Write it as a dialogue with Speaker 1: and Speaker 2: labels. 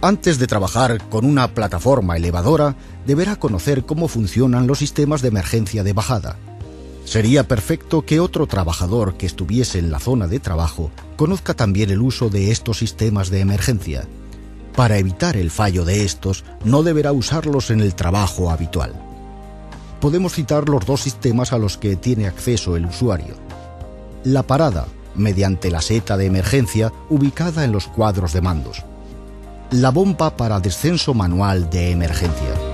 Speaker 1: Antes de trabajar con una plataforma elevadora, deberá conocer cómo funcionan los sistemas de emergencia de bajada. Sería perfecto que otro trabajador que estuviese en la zona de trabajo conozca también el uso de estos sistemas de emergencia. Para evitar el fallo de estos, no deberá usarlos en el trabajo habitual. Podemos citar los dos sistemas a los que tiene acceso el usuario. La parada, mediante la seta de emergencia ubicada en los cuadros de mandos. La bomba para descenso manual de emergencia